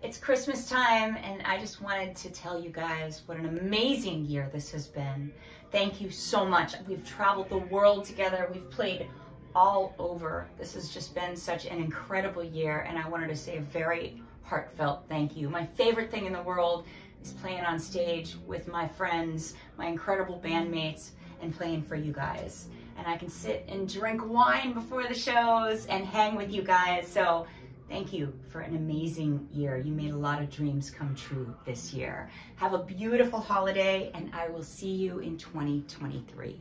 it's Christmas time, and I just wanted to tell you guys what an amazing year this has been. Thank you so much. We've traveled the world together, we've played all over. This has just been such an incredible year, and I wanted to say a very heartfelt thank you. My favorite thing in the world is playing on stage with my friends, my incredible bandmates, and playing for you guys. And I can sit and drink wine before the shows and hang with you guys. So thank you for an amazing year. You made a lot of dreams come true this year. Have a beautiful holiday, and I will see you in 2023.